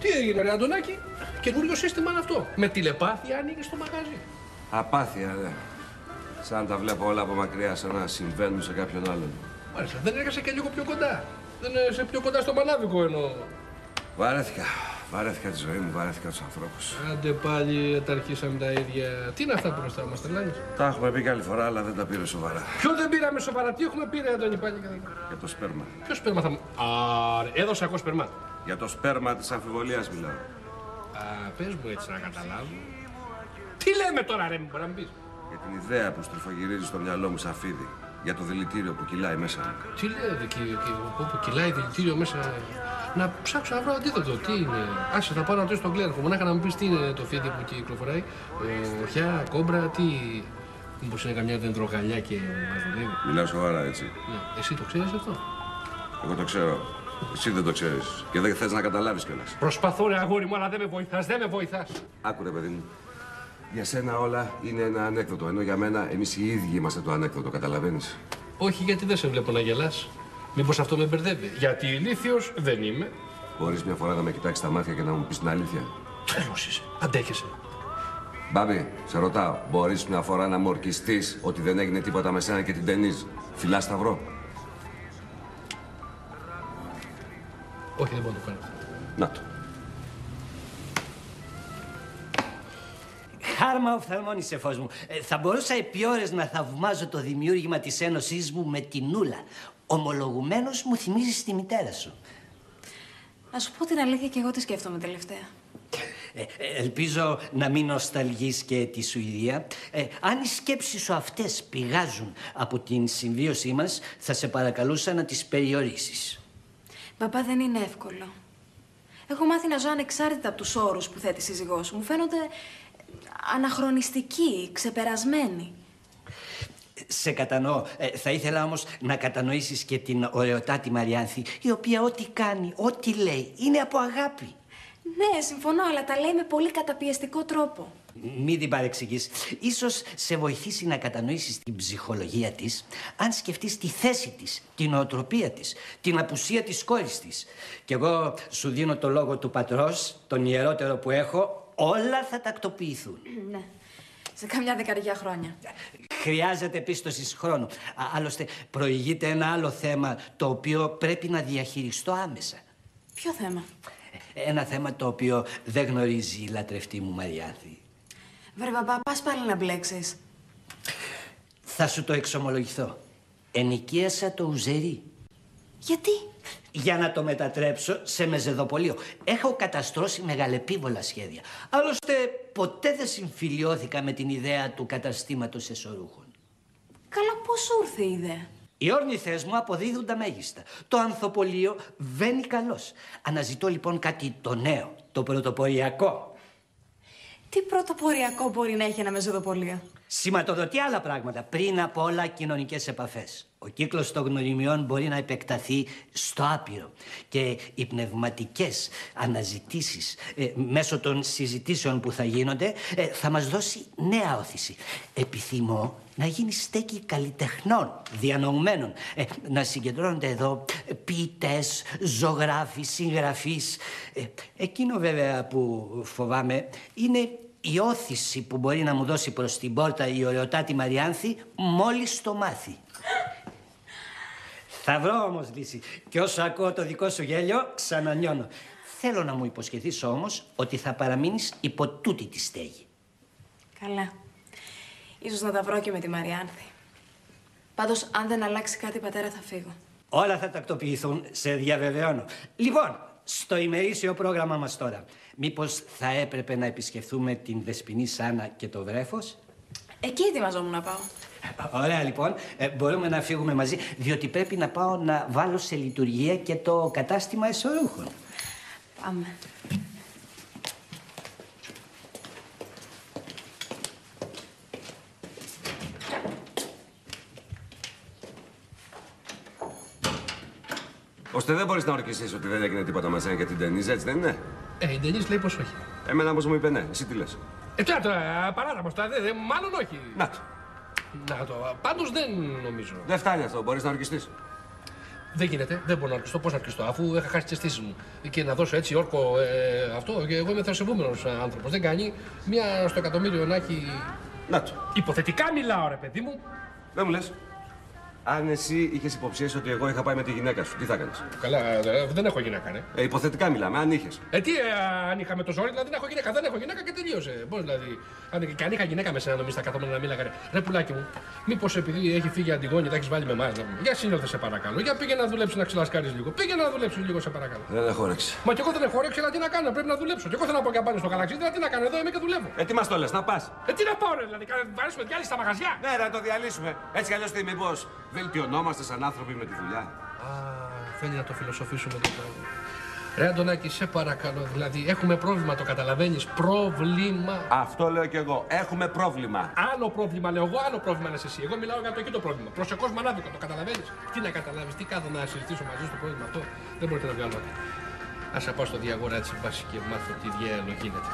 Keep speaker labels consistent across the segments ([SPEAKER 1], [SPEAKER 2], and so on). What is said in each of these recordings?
[SPEAKER 1] Τι έγινε, ρε Αντωνάκη, καινούριο σύστημα είναι αυτό. Με τηλεπάθεια άνοιγε το μαγαζί.
[SPEAKER 2] Απάθεια, ρε. Σαν τα βλέπω όλα από μακριά, σαν να συμβαίνουν σε κάποιον άλλον.
[SPEAKER 1] Μάλιστα, δεν έρχεσαι και λίγο πιο κοντά. Δεν είσαι πιο κοντά στο μανάβικο εννοώ.
[SPEAKER 2] Βαρέθηκα. Βαρέθηκα τη ζωή μου, βαρέθηκα τους ανθρώπους.
[SPEAKER 1] Άντε πάλι τα αρχίσαμε τα ίδια. Τι είναι αυτά που μπροστά μας, τρελάνε.
[SPEAKER 2] Τα έχουμε πει καλή φορά, αλλά δεν τα πήρε σοβαρά.
[SPEAKER 1] Ποιο δεν πήραμε σοβαρά, τι έχουμε πει, ρε Αντώνη, πάλι.
[SPEAKER 2] Για το σπέρμα.
[SPEAKER 1] Ποιο σπέρμα θα μου. Α, ρε, έδωσα εγώ σπέρμα.
[SPEAKER 2] Για το σπέρμα της αμφιβολίας μιλάω.
[SPEAKER 1] Α, πες μου έτσι να καταλάβω. Τι λέμε τώρα, ρε, μου μπορεί να πεις;
[SPEAKER 2] Για την ιδέα που στριφογυρίζει στο μυαλό μου σαν φίδι. Για το δηλητήριο που κυλάει μέσα μου.
[SPEAKER 1] Τι λέτε, κύριε, που κυλάει δηλητήριο μέσα. Να ψάξω να βρω αντίθετο. Τι είναι. Άσε, θα πάω να ρωτήσω τον κλέρχο μου. Να να μου πεις τι είναι το φίδι που κυκλοφοράει. Οχιά, κόμπρα, τι. Μήπω είναι καμιά δεντρογαλιά και μα δουλεύει.
[SPEAKER 2] Μιλάω σοβαρά έτσι.
[SPEAKER 1] Ναι. Εσύ το ξέρεις αυτό;
[SPEAKER 2] Εγώ το ξέρω. Εσύ δεν το ξέρεις. Και δεν θες να καταλάβεις κιόλας.
[SPEAKER 1] Προσπαθώ, ρε αγόρι μου, αλλά δεν με βοηθάς. Δεν με βοηθάς.
[SPEAKER 2] Άκουρε, παιδί μου. Για σένα όλα είναι ένα ανέκδοτο. Ενώ για μένα εμείς οι ίδιοι είμαστε το ανέκδοτο, καταλαβαίνεις;
[SPEAKER 1] Όχι, γιατί δεν σε βλέπω να γελάς. Μήπως αυτό με μπερδεύει; Γιατί ηλίθιος δεν είμαι.
[SPEAKER 2] Μπορείς μια φορά να με κοιτάξεις τα μάτια και να μου πεις την αλήθεια;
[SPEAKER 1] Τρελό είσαι. Αντέχεσαι.
[SPEAKER 2] Μπάμπη, σε ρωτάω, μπορείς μια φορά να μου ορκιστείς ότι δεν έγινε τίποτα με σένα και την ταινεί. Φιλά σταυρό.
[SPEAKER 1] Όχι, δεν μπορώ να το κάνω.
[SPEAKER 2] Να το.
[SPEAKER 3] Χάρμα οφθαλμόνισε φως μου. Ε, θα μπορούσα επί ώρες να θαυμάζω το δημιούργημα της ένωσής μου με την Νούλα. Ομολογουμένως μου θυμίζεις τη μητέρα σου.
[SPEAKER 4] Να σου πω την αλήθεια και εγώ τι σκέφτομαι τελευταία.
[SPEAKER 3] Ε, ε, ελπίζω να μην νοσταλγείς και τη Σουηδία. Ε, αν οι σκέψεις σου αυτές πηγάζουν από την συμβίωσή μας, θα σε παρακαλούσα να τις περιορίσεις.
[SPEAKER 4] Παπά, δεν είναι εύκολο. Έχω μάθει να ζω ανεξάρτητα από τους όρους που θέτει η σύζυγός μου. Φαίνονται αναχρονιστικοί, ξεπερασμένοι.
[SPEAKER 3] Σε κατανοώ. Ε, θα ήθελα όμως να κατανοήσεις και την ωραιοτάτη Μαριάνθη, η οποία ό,τι κάνει, ό,τι λέει, είναι από αγάπη.
[SPEAKER 4] Ναι, συμφωνώ, αλλά τα λέει με πολύ καταπιεστικό τρόπο.
[SPEAKER 3] Μην την παρεξηγείς. Ίσως σε βοηθήσει να κατανοήσεις την ψυχολογία της, αν σκεφτείς τη θέση της, την οτροπία της, την απουσία της κόρης της. Κι εγώ σου δίνω το λόγο του πατρός, τον ιερότερο που έχω, όλα θα τακτοποιηθούν.
[SPEAKER 4] ναι. Σε καμιά δεκαριά χρόνια.
[SPEAKER 3] Χρειάζεται πίστοση χρόνου. Α, άλλωστε, προηγείται ένα άλλο θέμα το οποίο πρέπει να διαχειριστώ άμεσα.
[SPEAKER 4] Ποιο θέμα;
[SPEAKER 3] Ένα θέμα το οποίο δεν γνωρίζει η λατρευτή μου Μαριάνθη.
[SPEAKER 4] Βρε μπαμπά, πας πάλι να μπλέξεις.
[SPEAKER 3] Θα σου το εξομολογηθώ. Ενοικίασα το ουζερί.
[SPEAKER 4] Γιατί;
[SPEAKER 3] Για να το μετατρέψω σε μεζεδοπολείο. Έχω καταστρώσει μεγαλεπίβολα σχέδια. Άλλωστε, ποτέ δεν συμφιλιώθηκα με την ιδέα του καταστήματος εσωρούχων.
[SPEAKER 4] Καλά, πώς σου ήρθε η ιδέα;
[SPEAKER 3] Οι όρνηθες μου αποδίδουν τα μέγιστα. Το ανθοπολείο βαίνει καλώς. Αναζητώ λοιπόν κάτι το νέο, το πρωτοποριακό.
[SPEAKER 4] Τι πρωτοποριακό μπορεί να έχει ένα μεζοδοπολείο;
[SPEAKER 3] Σηματοδοτεί άλλα πράγματα. Πριν από όλα κοινωνικές επαφές. Ο κύκλος των γνωριμιών μπορεί να επεκταθεί στο άπειρο. Και οι πνευματικές αναζητήσεις ε, μέσω των συζητήσεων που θα γίνονται ε, θα μας δώσει νέα όθηση. Επιθυμώ να γίνει στέκη καλλιτεχνών, διανοουμένων. Ε, να συγκεντρώνονται εδώ ποιητές, ζωγράφοι, συγγραφείς. Ε, εκείνο βέβαια που φοβάμαι είναι η όθηση που μπορεί να μου δώσει προς την πόρτα η ωραιοτάτη Μαριάνθη μόλις το μάθει. Θα βρω όμως λύση. Και όσο ακούω το δικό σου γέλιο, ξανανιώνω. Θέλω να μου υποσχεθείς όμως ότι θα παραμείνεις υπό τούτη τη στέγη.
[SPEAKER 4] Καλά. Ίσως να τα βρω και με τη Μαριάνθη. Πάντως, αν δεν αλλάξει κάτι, πατέρα, θα φύγω.
[SPEAKER 3] Όλα θα τακτοποιηθούν, σε διαβεβαιώνω. Λοιπόν, στο ημερήσιο πρόγραμμα μας τώρα. Μήπως θα έπρεπε να επισκεφθούμε την Δεσποινή Σάνα και το Βρέφος;
[SPEAKER 4] Εκεί ετοιμαζόμουν να πάω.
[SPEAKER 3] Ωραία λοιπόν, ε, μπορούμε να φύγουμε μαζί, διότι πρέπει να πάω να βάλω σε λειτουργία και το κατάστημα εσωρούχων.
[SPEAKER 4] Πάμε.
[SPEAKER 2] Ώστε δεν μπορείς να ορκιστείς ότι δεν έγινε τίποτα μαζί για την Τενίζα, έτσι δεν είναι;
[SPEAKER 1] Ε, η Ντενής λέει πως όχι.
[SPEAKER 2] Εμένα όμως μου είπε ναι, εσύ τι λες;
[SPEAKER 1] Ε, τώρα, τώρα, παράδειγμα, αυτά, δε, δε, μάλλον όχι.
[SPEAKER 2] Να το.
[SPEAKER 1] Να το, πάντως δεν νομίζω.
[SPEAKER 2] Δεν φτάνει αυτό, μπορείς να ορκιστείς.
[SPEAKER 1] Δεν γίνεται, δεν μπορώ να αρκεστώ. Πώς να αρκεστώ, αφού είχα χάσει τις αισθήσεις μου. Και να δώσω έτσι όρκο ε, αυτό. Και εγώ είμαι θεοσεβούμενο άνθρωπος. Δεν κάνει μία στο εκατομμύριο να έχει.
[SPEAKER 2] Να το.
[SPEAKER 1] Υποθετικά μιλάω, ρε παιδί μου.
[SPEAKER 2] Δεν μου λες. Αν εσύ είχες υποψίες ότι εγώ είχα πάει με τη γυναίκα σου, τι θα έκανες;
[SPEAKER 1] Καλά, ε, δεν έχω γυναίκα, ναι.
[SPEAKER 2] Ε, υποθετικά μιλάμε, αν είχες.
[SPEAKER 1] Ε, τι, ε, αν είχαμε το ζόρι, δηλαδή δεν έχω γυναίκα, δεν έχω γυναίκα και τελείωσε. Πώς δηλαδή. Αν, και αν είχα γυναίκα με σένα, νομίζω θα καθόμουν να μίλαγα. Ρε, ρε πουλάκι μου, μήπως επειδή έχει φύγει η Αντιγόνη, τα έχεις βάλει με εμάς. Για σύνοδε σε παρακαλώ. Για πήγε να δουλέψει να ξυλασκάρει λίγο. Πήγε να δουλέψεις λίγο σε παρακαλώ.
[SPEAKER 2] Δεν έχω όρεξη.
[SPEAKER 1] Μα και εγώ δεν έχω όρεξη, αλλά τι να κάνω, πρέπει να δουλέψω. Και εγώ θέλω να πω για πάνω στο καλαξίδι, αλλά τι να κάνω, εδώ είμαι και δουλεύω.
[SPEAKER 2] Ε, τι μας το λες, να πας.
[SPEAKER 1] Ε, τι να πάω, ρε, δηλαδή, βαρέσουμε διάλυση στα μαγαζιά.
[SPEAKER 2] Ναι, να το διαλύσουμε. Έτσι κι αλλιώς τι, μήπως βελτιωνόμαστε σαν άνθρωποι με τη δουλειά.
[SPEAKER 1] Α, θέλει να το φιλοσοφήσουμε το πράγμα. Ρε Αντωνάκη, σε παρακαλώ, δηλαδή έχουμε πρόβλημα, το καταλαβαίνεις, πρόβλημα.
[SPEAKER 2] Αυτό λέω κι εγώ. Έχουμε πρόβλημα.
[SPEAKER 1] Άλλο πρόβλημα λέω εγώ, άλλο πρόβλημα λες εσύ. Εγώ μιλάω για το εκεί το πρόβλημα. Προσεκώς μανάδικο, το καταλαβαίνεις; Τι να καταλάβεις, τι κάθω να συζητήσω μαζί στο πρόβλημα αυτό; Δεν μπορείτε να βγάλω. Ας πάω στο διαγόρα έτσι βάση και μάθω τι διέλο γίνεται.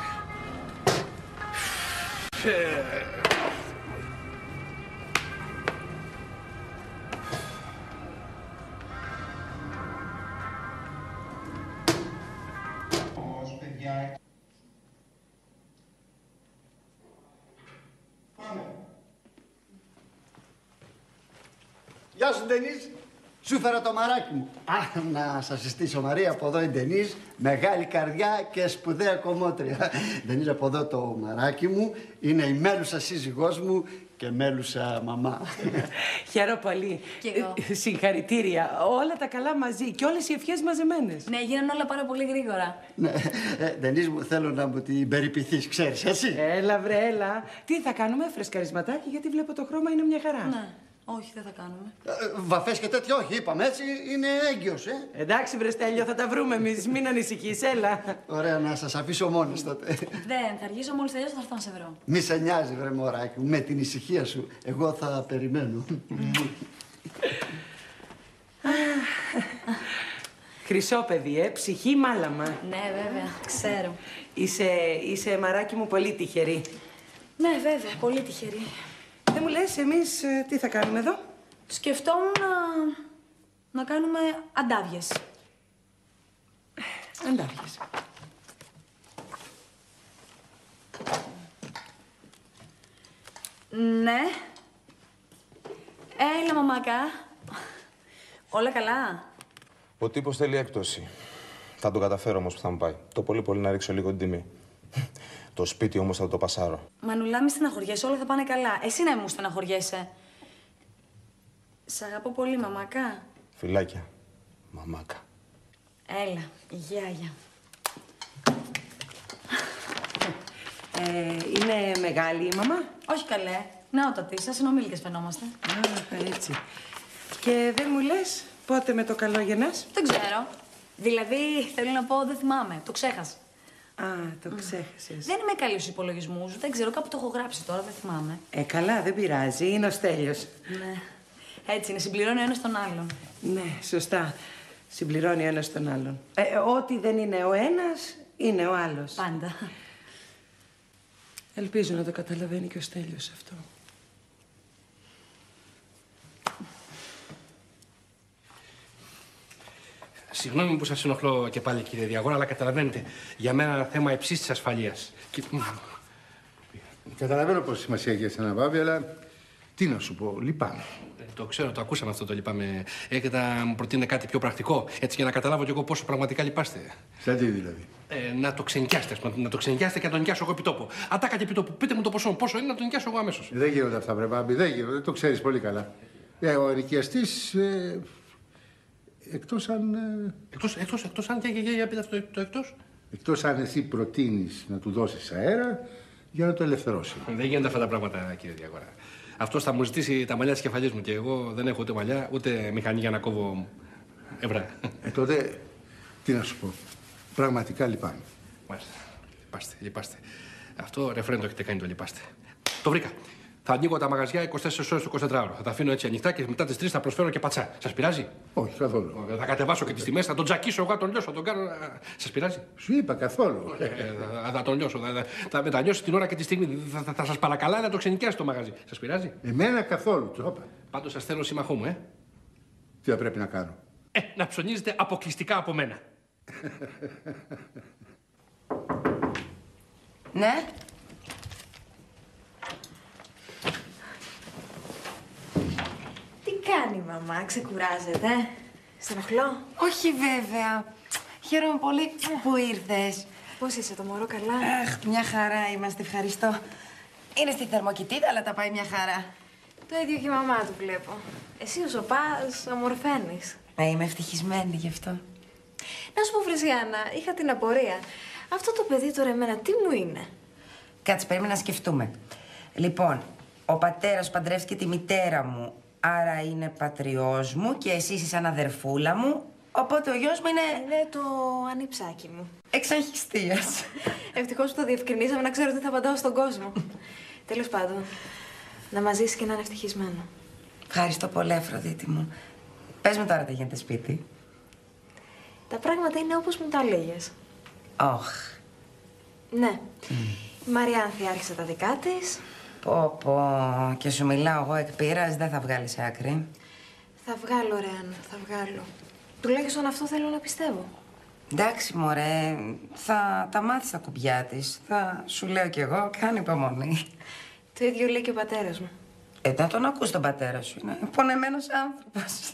[SPEAKER 5] Φέρα το μαράκι μου. Α, να σας συστήσω Μαρία, από εδώ η Ντενίς, μεγάλη καρδιά και σπουδαία κομμότρια. Ντενίς, από εδώ το μαράκι μου, είναι η μέλουσα σύζυγός μου και μέλουσα μαμά.
[SPEAKER 6] Χαίρομαι πολύ.
[SPEAKER 7] Κι εγώ.
[SPEAKER 6] Ε, Συγχαρητήρια. Όλα τα καλά μαζί και όλες οι ευχές μαζεμένες.
[SPEAKER 7] Ναι, γίνανε όλα πάρα πολύ γρήγορα.
[SPEAKER 5] ναι, ε, Ντενίς μου, θέλω να μου την περιποιηθείς, ξέρεις, έτσι;
[SPEAKER 6] Έλα βρε, έλα. Τι θα κάνουμε, φρεσκαρισματάκι, γιατί βλέπω το χρώμα είναι μια χαρά.
[SPEAKER 7] Ναι, όχι, δεν θα κάνουμε.
[SPEAKER 5] Ε, βαφές και τέτοια, όχι, είπαμε έτσι, είναι έγκυος, ε.
[SPEAKER 6] Εντάξει βρε Στέλιο, θα τα βρούμε εμείς, μην ανησυχείς, έλα.
[SPEAKER 5] Ωραία, να σας αφήσω μόνος τότε.
[SPEAKER 7] Δεν, θα αργήσω μόλις τελειώσω, θα έρθω να σε βρω.
[SPEAKER 5] Μη σε νοιάζει, βρε μωράκι μου, με την ησυχία σου. Εγώ θα περιμένω.
[SPEAKER 6] Χρυσό παιδί, ε, ψυχή μάλαμα.
[SPEAKER 7] Ναι, βέβαια, ξέρω.
[SPEAKER 6] Είσαι, είσαι μαράκι μου πολύ τυχερή.
[SPEAKER 7] Ναι, βέβαια, πολύ τυχερή.
[SPEAKER 6] Δεν μου λες εμείς ε, τι θα κάνουμε εδώ;
[SPEAKER 7] Σκεφτόμουν να, να κάνουμε αντάβιες.
[SPEAKER 6] Αντάβιες.
[SPEAKER 7] Ναι. Έλα, μαμάκα. Όλα καλά;
[SPEAKER 8] Ο τύπος θέλει έκπτωση. Θα το καταφέρω όμως που θα μου πάει. Το πολύ πολύ να ρίξω λίγο την τιμή. Το σπίτι όμως θα το πασάρω.
[SPEAKER 7] Μανουλά, μη στεναχωριέσαι, όλα θα πάνε καλά. Εσύ να μου στεναχωριέσαι. Σ' αγαπώ πολύ, μαμάκα.
[SPEAKER 8] Φιλάκια. Μαμάκα.
[SPEAKER 7] Έλα, γεια, γεια.
[SPEAKER 6] Ε, είναι μεγάλη η μαμά;
[SPEAKER 7] Όχι καλέ. Νεότατη, σαν συνομήλικες φαινόμαστε.
[SPEAKER 6] Α, έτσι. Και δεν μου λες πότε με το καλό γεννάς.
[SPEAKER 7] Δεν ξέρω. Δηλαδή, θέλω να πω, δεν θυμάμαι. Το ξέχασα.
[SPEAKER 6] Α, το ξέχασες.
[SPEAKER 7] Δεν είμαι καλής στου υπολογισμούς. Δεν ξέρω, κάπου το έχω γράψει τώρα, δεν θυμάμαι.
[SPEAKER 6] Ε, καλά, δεν πειράζει. Είναι ο Στέλιος.
[SPEAKER 7] Ναι. Έτσι είναι, συμπληρώνει ο ένας τον άλλον.
[SPEAKER 6] Ναι, σωστά. Συμπληρώνει ο ένας τον άλλον. Ε, ό,τι δεν είναι ο ένας, είναι ο άλλος.
[SPEAKER 7] Πάντα.
[SPEAKER 6] Ελπίζω να το καταλαβαίνει και ο Στέλιος αυτό.
[SPEAKER 1] Συγγνώμη που σας ενοχλώ και πάλι, κύριε Διαγόρα, αλλά καταλαβαίνετε, για μένα είναι θέμα υψής της ασφαλείας. Και...
[SPEAKER 9] Καταλαβαίνω πόση σημασία έχει για σένα, Βάβη, αλλά τι να σου πω, λυπάμαι.
[SPEAKER 1] Ε, Το ξέρω, το ακούσαμε αυτό το λυπάμαι. Έχετε να μου προτείνετε κάτι πιο πρακτικό, έτσι για να καταλάβω κι εγώ πόσο πραγματικά λυπάστε.
[SPEAKER 9] Σαν τι δηλαδή.
[SPEAKER 1] Ε, να το ξενικιάστε, ας πούμε, να το ξενικιάστε και να τον νοικιάσω εγώ επιτόπου. Ατάκα και επιτόπου. Πείτε μου το ποσό, πόσο είναι να τον νοικιάσω εγώ αμέσως.
[SPEAKER 9] Δεν γίνονται αυτά, βρε Βάβη, δεν γίνονται, το ξέρεις πολύ καλά. Ε, ο ενοικιαστής. Ε, Εκτός αν. Ε,
[SPEAKER 1] Εκτός, εκτός, εκτός αν και για, για, για πείτε αυτό το εκτός.
[SPEAKER 9] εκτός αν εσύ προτείνεις να του δώσεις αέρα για να το ελευθερώσει.
[SPEAKER 1] Δεν γίνονται αυτά τα πράγματα, κύριε Διαγόρα. Αυτό θα μου ζητήσει τα μαλλιά της κεφαλή μου και εγώ δεν έχω ούτε μαλλιά ούτε μηχανή για να κόβω ευρώ.
[SPEAKER 9] Ε, τότε, τι να σου πω. Πραγματικά λυπάμαι.
[SPEAKER 1] Μάλιστα. Λυπάστε, λυπάστε. Αυτό ρεφρέν το έχετε κάνει το λυπάστε. Το βρήκα. Θα ανοίγω τα μαγαζιά 24 ώρες το 24ωρο. Θα τα αφήνω έτσι ανοιχτά και μετά τις 3 θα προσφέρω και πατσά. Σας πειράζει;
[SPEAKER 9] Όχι, καθόλου.
[SPEAKER 1] Θα κατεβάσω και τις τιμές, θα τον τζακίσω εγώ, θα τον λιώσω, θα τον κάνω. Σας πειράζει;
[SPEAKER 9] Σου είπα καθόλου.
[SPEAKER 1] Ε, θα, θα τον λιώσω. Θα, θα, θα μετανιώσει την ώρα και τη στιγμή. Θα, θα, θα σας παρακαλάει να το ξενικιάσει το μαγαζί. Σας πειράζει;
[SPEAKER 9] Εμένα καθόλου, το είπα.
[SPEAKER 1] Πάντως σας θέλω σύμμαχό μου, ε.
[SPEAKER 9] Τι θα πρέπει να κάνω;
[SPEAKER 1] Ε, να ψωνίζετε αποκλειστικά από μένα.
[SPEAKER 10] Ναι.
[SPEAKER 4] Κάνει η μαμά, ξεκουράζεται, ε; Στενοχλώ.
[SPEAKER 10] Όχι βέβαια. Χαίρομαι πολύ που ήρθες.
[SPEAKER 4] Πώς είσαι το μωρό, καλά;
[SPEAKER 10] Αχ, μια χαρά είμαστε, ευχαριστώ. Είναι στη θερμοκοιτίδα, αλλά τα πάει μια χαρά.
[SPEAKER 4] Το ίδιο και η μαμά του βλέπω. Εσύ όσο πας, ομορφαίνεις.
[SPEAKER 10] Ε, είμαι ευτυχισμένη γι' αυτό.
[SPEAKER 4] Να σου πω, Βρυσιάννα, είχα την απορία. Αυτό το παιδί τώρα εμένα τι μου είναι;
[SPEAKER 10] Κάτσε, περίμενα να σκεφτούμε. Λοιπόν, ο πατέρας παντρεύτηκε τη μητέρα μου, άρα είναι πατριός μου και εσύ είσαι σαν αδερφούλα μου, οπότε ο γιος μου είναι
[SPEAKER 4] Είναι το ανιψάκι μου.
[SPEAKER 10] εξαγχιστίας.
[SPEAKER 4] Ευτυχώς που το διευκρινίσαμε να ξέρω τι θα απαντάω στον κόσμο. Τέλος πάντων, να μας ζήσει και να είναι ευτυχισμένο.
[SPEAKER 10] Ευχαριστώ πολύ, Αφροδίτη μου. Πες μου τώρα τι γίνεται σπίτι.
[SPEAKER 4] Τα πράγματα είναι όπως μου τα λέγες.
[SPEAKER 10] Όχ,
[SPEAKER 4] Ναι. Η Μαριάνθη άρχισε τα δικά της.
[SPEAKER 10] Πω πω, και σου μιλάω εγώ εκ πείρας, δεν θα βγάλεις άκρη.
[SPEAKER 4] Θα βγάλω, ρε Άννα, θα βγάλω. Τουλάχιστον αυτό θέλω να πιστεύω.
[SPEAKER 10] Εντάξει, μωρέ, θα τα μάθεις τα κουμπιά της. Θα σου λέω κι εγώ, κάνει υπομονή.
[SPEAKER 4] Το ίδιο λέει και ο πατέρας μου.
[SPEAKER 10] Ε, να τον ακούς τον πατέρα σου, είναι πονεμένος άνθρωπος.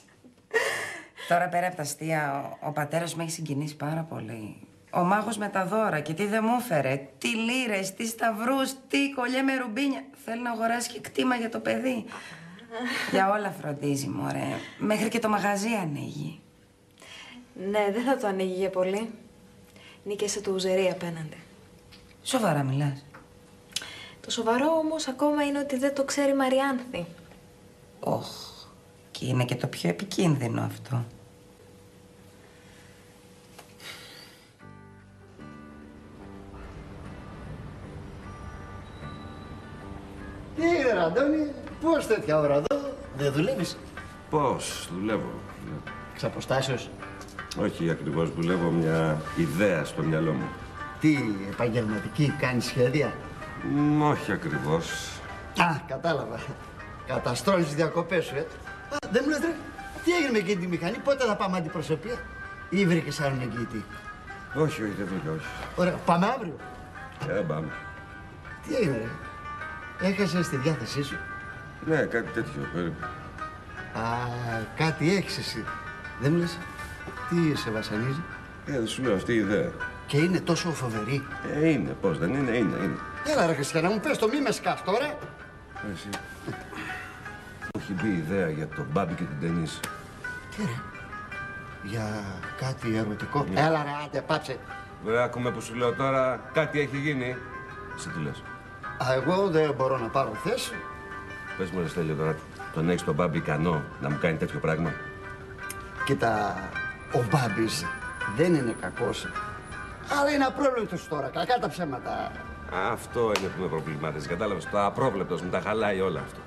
[SPEAKER 10] Τώρα πέρα από τα αστεία, ο, ο πατέρας μου έχει συγκινήσει πάρα πολύ. Ο μάγος με τα δώρα και τι δεν μου έφερε. Τι λύρες, τι σταυρούς, τι κολλιέ με ρουμπίνια. Θέλει να αγοράσει και κτήμα για το παιδί. για όλα φροντίζει, μωρέ. Μέχρι και το μαγαζί ανοίγει.
[SPEAKER 4] Ναι, δεν θα το ανοίγει για πολύ. Νίκησε το ουζερί απέναντι.
[SPEAKER 10] Σοβαρά μιλάς.
[SPEAKER 4] Το σοβαρό όμως ακόμα είναι ότι δεν το ξέρει η Μαριάνθη.
[SPEAKER 10] Όχ, και είναι και το πιο επικίνδυνο αυτό.
[SPEAKER 5] Ρε Αντώνη, πώς τέτοια ώρα εδώ, δεν δουλεύεις;
[SPEAKER 2] Πώς, δουλεύω.
[SPEAKER 5] Εξ αποστάσεως.
[SPEAKER 2] Όχι ακριβώς, δουλεύω μια ιδέα στο μυαλό μου.
[SPEAKER 5] Τι επαγγελματική, κάνεις σχέδια;
[SPEAKER 2] Μ, όχι ακριβώς.
[SPEAKER 5] Α, κατάλαβα. Καταστρώνεις τις διακοπές σου, ε. Α, δεν μου λες, ρε, τι έγινε με εκείνη τη μηχανή, πότε θα πάμε αντιπροσωπεία; Ή βρήκες άλλον εγγυητή;
[SPEAKER 2] Όχι, όχι, δεν βρήκα, όχι.
[SPEAKER 5] Ωραία, πάμε αύριο.
[SPEAKER 2] Ε, πάμε.
[SPEAKER 5] Τι έγινε, ρε. Έχασες τη διάθεσή σου.
[SPEAKER 2] Ναι, κάτι τέτοιο, περίπου.
[SPEAKER 5] Α, κάτι έχεις εσύ. Δεν μου λες, τι σε βασανίζει;
[SPEAKER 2] Ε, δεν σου λέω αυτή η ιδέα.
[SPEAKER 5] Και είναι τόσο φοβερή.
[SPEAKER 2] Ε, είναι, πώς δεν είναι, είναι, είναι.
[SPEAKER 5] Έλα ρε Χριστιανά μου, πες το, μη με σκάς τώρα.
[SPEAKER 2] Ε, Εσύ. Μου έχει μπει η ιδέα για τον Μπάμπη και την Τενής.
[SPEAKER 5] Τι ρε, για κάτι ερωτικό. Έλα ρε, άντε, πάψε.
[SPEAKER 2] Βέβαια, ακούμε που σου λέω τώρα, κάτι έχει γίνει. Εσύ τι λες;
[SPEAKER 5] Α, εγώ δεν μπορώ να πάρω θέση.
[SPEAKER 2] Πες μου, ρε Στέλιο, τώρα, τον έχεις τον Μπάμπη ικανό να μου κάνει τέτοιο πράγμα;
[SPEAKER 5] Κοίτα, ο Μπάμπης δεν είναι κακός. Αλλά είναι απρόβλεπτος τώρα, κακά τα ψέματα.
[SPEAKER 2] Αυτό είναι που με προβλημάτιζε. Κατάλαβες. Το απρόβλεπτος μου τα χαλάει όλα αυτό.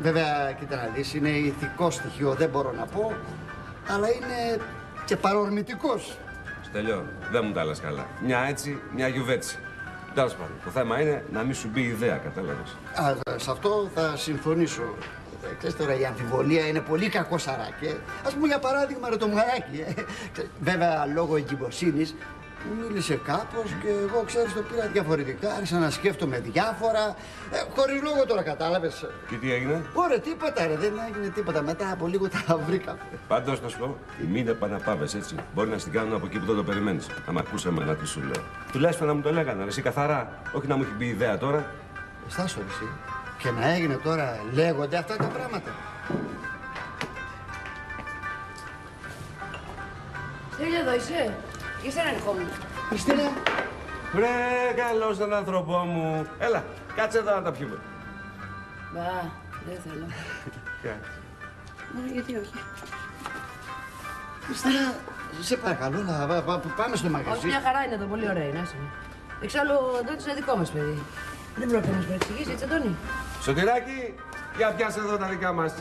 [SPEAKER 5] Βέβαια, κοίτα να δεις, είναι ηθικό στοιχείο, δεν μπορώ να πω. Αλλά είναι και παρορμητικός.
[SPEAKER 2] Στέλιο, δεν μου τα λες καλά. Μια έτσι, μια γιουβέτσι. Τέλος πάντων, το θέμα είναι να μην σου μπει η ιδέα, κατάλαβες.
[SPEAKER 5] Α, σε αυτό θα συμφωνήσω. Ε, Ξέρεις τώρα, η αμφιβολία είναι πολύ κακό σαράκι. Ας πούμε για παράδειγμα ρε το μουγαράκι. Ε. Ξέρεις, Βέβαια, λόγω εγκυμοσύνης, μου μίλησε κάπως και εγώ, ξέρεις, το πήρα διαφορετικά. Άρχισα να σκέφτομαι διάφορα. Ε, χωρίς λόγο τώρα, κατάλαβες.
[SPEAKER 2] Και τι έγινε;
[SPEAKER 5] Ωραία, τίποτα ρε, δεν έγινε τίποτα. Μετά από λίγο τα βρήκαμε.
[SPEAKER 2] Πάντως, να σου πω, μην επαναπάβε έτσι. Μπορεί να στην κάνουν από εκεί που δεν το περιμένεις. Αν ακούσαμε να τι σου λέω. Τουλάχιστον να μου το λέγανε, ρε, εσύ καθαρά. Όχι να μου έχει μπει η ιδέα τώρα.
[SPEAKER 5] Στάσου ρε, εσύ. Και να έγινε τώρα, λέγονται αυτά τα πράγματα.
[SPEAKER 11] Στέλιο, εδώ είσαι. Ήρθε ένα ερχόμενο.
[SPEAKER 5] Χριστίνα,
[SPEAKER 2] Βρε, καλός τον άνθρωπό μου. Έλα, κάτσε εδώ να τα πιούμε.
[SPEAKER 11] Μπα, δεν θέλω. Μα, γιατί όχι.
[SPEAKER 5] Χριστίνα, σε παρακαλώ να πα- πα- πάμε στο
[SPEAKER 11] Όχι,
[SPEAKER 5] μαγαζί.
[SPEAKER 11] μια χαρά είναι εδώ, πολύ ωραία είναι. άσε με. Εξάλλου, ο Αντώνης είναι δικό μας παιδί. Δεν πρόκειται να μας παρεξηγήσει, έτσι, Αντώνη;
[SPEAKER 2] Σωτηράκι, για πιάσε εδώ τα δικά μας.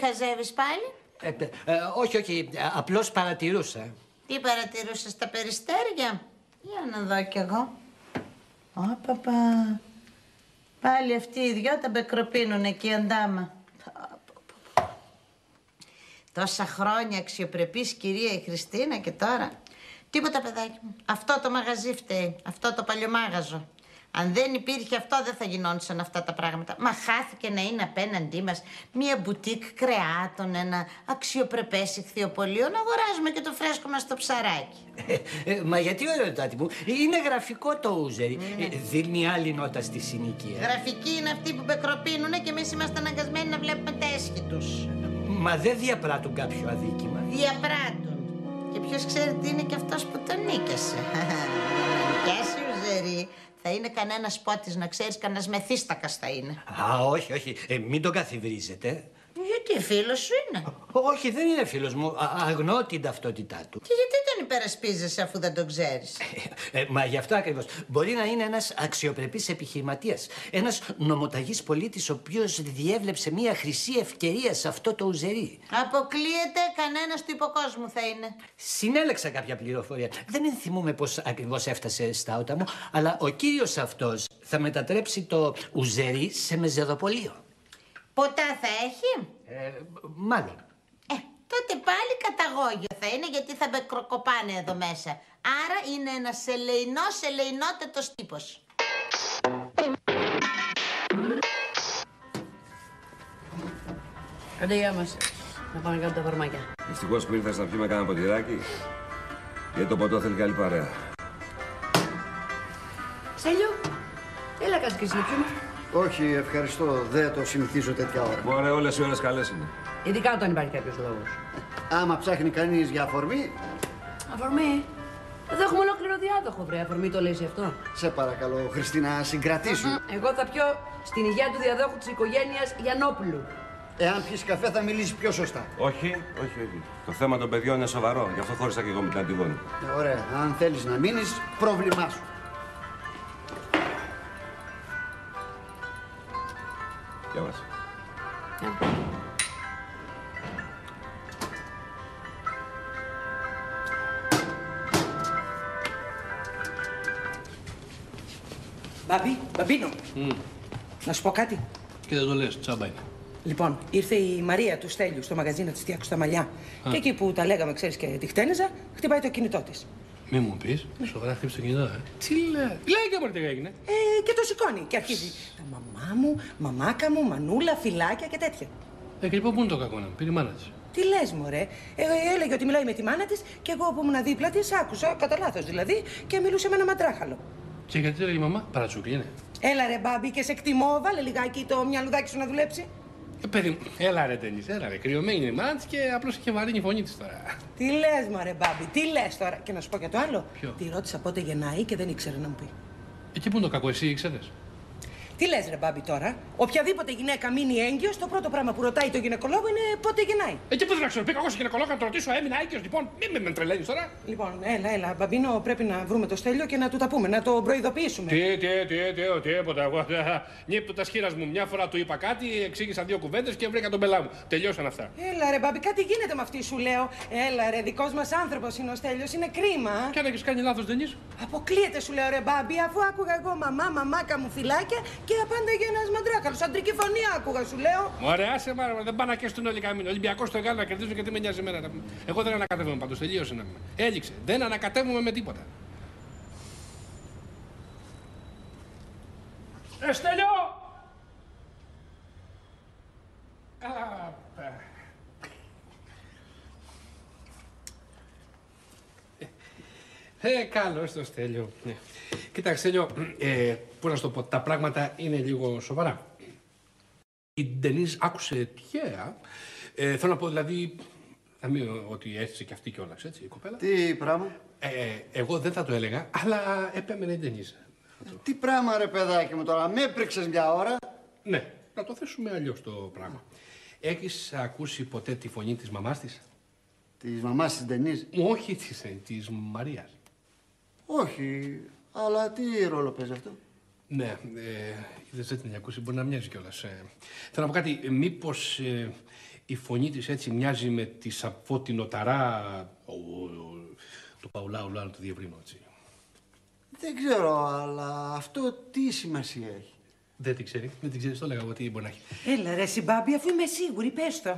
[SPEAKER 12] Χαζεύεις πάλι;
[SPEAKER 3] Ε, ε, όχι, όχι, ε, απλώς παρατηρούσα.
[SPEAKER 12] Τι παρατηρούσες τα περιστέρια; Για να δω κι εγώ. Ω, παπα. Πάλι αυτοί οι δυο τα μπεκροπίνουν εκεί αντάμα. Τόσα χρόνια αξιοπρεπής κυρία η Χριστίνα και τώρα. Τίποτα παιδάκι μου. Αυτό το μαγαζί φταίει. Αυτό το παλιομάγαζο. Αν δεν υπήρχε αυτό δεν θα γινόντουσαν αυτά τα πράγματα. Μα χάθηκε να είναι απέναντί μας μία μπουτίκ κρεάτων, ένα αξιοπρεπές ηχθειοπολείο να αγοράζουμε και το φρέσκο μας το ψαράκι.
[SPEAKER 3] Ε, μα γιατί ωραίο τάτη μου, είναι γραφικό το ούζερι. Ε, δίνει άλλη νότα στη συνοικία.
[SPEAKER 12] Γραφικοί είναι αυτοί που μπεκροπίνουνε και εμείς είμαστε αναγκασμένοι να βλέπουμε τα έσχη τους.
[SPEAKER 3] Μα δεν διαπράττουν κάποιο αδίκημα.
[SPEAKER 12] Διαπράττουν. Και ποιος ξέρει τι είναι και αυτός που τον νίκησε. Νικέσει ουζερί. Θα είναι κανένας πότης να ξέρεις, κανένας μεθύστακας θα είναι.
[SPEAKER 3] Α, όχι, όχι. Ε, μην τον καθιβρίζετε.
[SPEAKER 12] Γιατί φίλος σου είναι;
[SPEAKER 3] Όχι, δεν είναι φίλος μου. Α, αγνώ την ταυτότητά του.
[SPEAKER 12] Και γιατί τον υπερασπίζεσαι αφού δεν τον ξέρεις.
[SPEAKER 3] Ε, μα γι' αυτό ακριβώς. Μπορεί να είναι ένας αξιοπρεπής επιχειρηματίας. Ένας νομοταγής πολίτης ο οποίος διέβλεψε μια χρυσή ευκαιρία σε αυτό το ουζερί.
[SPEAKER 12] Αποκλείεται κανένας του υποκόσμου θα είναι.
[SPEAKER 3] Συνέλεξα κάποια πληροφορία. Δεν ενθυμούμε πώς ακριβώς έφτασε στα ότα μου, αλλά ο κύριος αυτός θα μετατρέψει το ουζερί σε μεζεδοπολείο.
[SPEAKER 12] Ποτά θα έχει;
[SPEAKER 3] Ε, μάλλον.
[SPEAKER 12] Ε, τότε πάλι καταγόγιο θα είναι γιατί θα μπεκροκοπάνε εδώ μέσα. Άρα είναι ένας ελεηνός, ελεηνότατος τύπος.
[SPEAKER 11] Άντε, γεια μας. Να πάμε κάτω τα φαρμάκια.
[SPEAKER 2] Δυστυχώς που ήρθα να πιούμε κανένα ποτηράκι. Γιατί το ποτό θέλει καλή παρέα.
[SPEAKER 11] Στέλιο, έλα κάτσε και εσύ να πιούμε.
[SPEAKER 5] Όχι, ευχαριστώ. Δεν το συνηθίζω τέτοια ώρα.
[SPEAKER 2] Μωρέ, όλες οι ώρες καλές είναι.
[SPEAKER 11] Ειδικά όταν υπάρχει κάποιος λόγος.
[SPEAKER 5] Άμα ψάχνει κανείς για αφορμή,
[SPEAKER 11] Αφορμή. Εδώ έχουμε ολόκληρο διάδοχο, βρε. Αφορμή το λες αυτό.
[SPEAKER 5] σε παρακαλώ, Χριστίνα, συγκρατήσου.
[SPEAKER 11] Εγώ θα πιω στην υγεία του διαδόχου της οικογένειας Γιαννόπουλου.
[SPEAKER 5] Εάν πιεις καφέ θα μιλήσεις πιο σωστά.
[SPEAKER 2] Όχι, όχι, όχι. Το θέμα των παιδιών είναι σοβαρό. Γι' αυτό χώρισα και εγώ με την Αντιγόνη.
[SPEAKER 5] Ε, ωραία. Αν θέλεις να μείνεις, πρόβλημά σου.
[SPEAKER 2] Διάβασε.
[SPEAKER 6] Μπαμπί, μπαμπίνο. Να σου πω κάτι.
[SPEAKER 1] Και δεν το λες, τσάμπα είναι.
[SPEAKER 6] Λοιπόν, ήρθε η Μαρία του Στέλιου στο μαγαζί να της φτιάξει τα μαλλιά. Και εκεί που τα λέγαμε, ξέρεις και τη χτένιζα, χτυπάει το κινητό της.
[SPEAKER 1] Μη μου πεις, σοβαρά χτύπησε το κινητό, ε. Τι λέει, λέει και μπορεί τι έγινε.
[SPEAKER 6] Ε, και το σηκώνει και αρχίζει. Τα μαμά μου, μαμάκα μου, μανούλα, φυλάκια και τέτοια.
[SPEAKER 1] Ε, και λοιπόν πού είναι το κακό να μου, πήρε η μάνα της.
[SPEAKER 6] Τι λες, Μωρέ. Ε, έλεγε ότι μιλάει με τη μάνα της και εγώ που ήμουν δίπλα της άκουσα, κατά λάθος δηλαδή, και μιλούσε με ένα μαντράχαλο.
[SPEAKER 1] Και γιατί έλεγε η μαμά, παρατσούκλι είναι.
[SPEAKER 6] Έλα ρε μπάμπι και σε εκτιμώ, βάλε λιγάκι το μυαλουδάκι σου να δουλέψει.
[SPEAKER 1] Ε, παιδί μου, έλα ρε ταινίς, έλα ρε. Κρυωμένη είναι η μάνα της και απλώς είχε βαρύνει η φωνή της τώρα.
[SPEAKER 6] Τι λες, Μωρέ μπάμπι, τι λες τώρα. Και να σου πω και το άλλο.
[SPEAKER 1] Ποιο;
[SPEAKER 6] Τη ρώτησα πότε γεννάει και δεν ήξερε να μου πει.
[SPEAKER 1] Εκεί που είναι το κακό, εσύ ήξερες;
[SPEAKER 6] Τι λες ρε μπάμπι τώρα; Οποιαδήποτε γυναίκα μείνει έγκυος, το πρώτο πράγμα που ρωτάει το γυναικολόγο είναι πότε γεννάει.
[SPEAKER 1] Εκεί που δεν ξέρω, πήγα εγώ στο γυναικολόγο να το ρωτήσω, έμεινα έγκυος, λοιπόν, μην με, με τρελαίνεις τώρα.
[SPEAKER 6] Λοιπόν, έλα, έλα, μπαμπίνο, πρέπει να βρούμε το στέλιο και να του τα πούμε, να το προειδοποιήσουμε.
[SPEAKER 1] Τι, τι, τι, τι, τι, τίποτα. Εγώ νύπτω τα σχήρας μου. Μια φορά του είπα κάτι, εξήγησα δύο κουβέντες και βρήκα τον πελά μου. Τελειώσαν αυτά.
[SPEAKER 6] Έλα ρε μπάμπι, κάτι γίνεται με αυτή σου λέω. Έλα ρε, δικός μας άνθρωπος είναι ο στέλιος, είναι κρίμα.
[SPEAKER 1] Και αν έχεις κάνει λάθος, δεν είσαι.
[SPEAKER 6] Αποκλείεται σου λέω ρε μπάμπι, αφού άκουγα εγώ μαμά, μαμάκα μου φυλάκια και απάνταγε ένας μαντράκαλος. Αντρική φωνή άκουγα σου λέω.
[SPEAKER 1] Ωραία, άσε μάρα, δεν πάνε να καίσουν όλοι καμίνο. Ολυμπιακός στο Γάλλο να κερδίζουν και τι με νοιάζει εμένα. Εγώ δεν ανακατεύομαι πάντως. Τελείωσε να πούμε. Έληξε. Δεν ανακατεύομαι με τίποτα. Ε, Στέλιο! Καλά. Ε, καλώ το Στέλιο. Ναι. Κοίταξε, Στέλιο, ε, πού να σου το πω, τα πράγματα είναι λίγο σοβαρά. Η Ντενίζ άκουσε τυχαία. Ε, θέλω να πω δηλαδή, να μην ότι έστησε και αυτή κιόλας, έτσι, η κοπέλα.
[SPEAKER 5] Τι πράγμα;
[SPEAKER 1] Ε, εγώ δεν θα το έλεγα, αλλά επέμενε η Ντενίζ.
[SPEAKER 5] Τι πράγμα ρε παιδάκι μου τώρα, με έπρεξες μια ώρα;
[SPEAKER 1] Ναι, να το θέσουμε αλλιώς το πράγμα. Έχεις ακούσει ποτέ τη φωνή της μαμάς της;
[SPEAKER 5] Της μαμάς της Ντενής.
[SPEAKER 1] Όχι της, ε, της Μαρίας.
[SPEAKER 5] Όχι, αλλά τι ρόλο παίζει αυτό;
[SPEAKER 1] Ναι, ε, είδες δεν την έχει ακούσει, μπορεί να μοιάζει κιόλας. Ε. Θέλω να πω κάτι, ε, μήπως ε, η φωνή της έτσι μοιάζει με τη Σαφώτινο Ταρά, ο, ο, το παουλάου να το διευρύνω έτσι.
[SPEAKER 5] Δεν ξέρω, αλλά αυτό τι σημασία έχει;
[SPEAKER 1] Δεν την ξέρει, δεν την ξέρει, το έλεγα εγώ τι μπορεί να έχει.
[SPEAKER 11] Έλα ρε Συμπάμπη, αφού είμαι σίγουρη, πες το.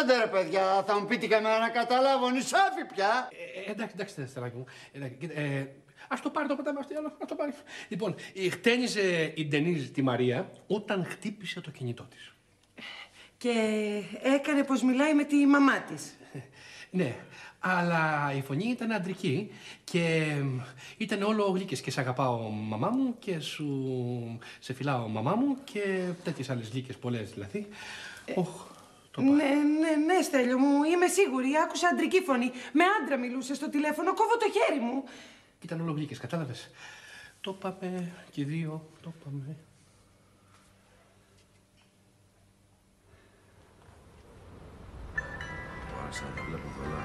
[SPEAKER 5] Άντε ρε παιδιά, θα μου πείτε και εμένα να καταλάβω, νησάφι πια.
[SPEAKER 1] Ε, εντάξει, εντάξει, Στελάκη μου. Εντάξει, κοίτα, ε, ας το πάρει το ποτάμι αυτό, άλλο, ας το πάρει. Λοιπόν, η- χτένιζε η Ντενίζ τη Μαρία όταν χτύπησε το κινητό της.
[SPEAKER 11] Και έκανε πως μιλάει με τη μαμά της.
[SPEAKER 1] Ναι, αλλά η φωνή ήταν αντρική και ήταν όλο γλύκες και σε αγαπάω μαμά μου και σου σε φυλάω μαμά μου και τέτοιες άλλες γλύκες πολλές δηλαδή. Οχ, το
[SPEAKER 11] Ναι, ναι, ναι, Στέλιο μου, είμαι σίγουρη. Άκουσα αντρική φωνή. Με άντρα μιλούσε στο τηλέφωνο, κόβω το χέρι μου.
[SPEAKER 1] Ήταν όλο γλύκες, κατάλαβες. Το πάμε και οι δύο, το πάμε.
[SPEAKER 2] Πάσα, τα βλέπω πολλά.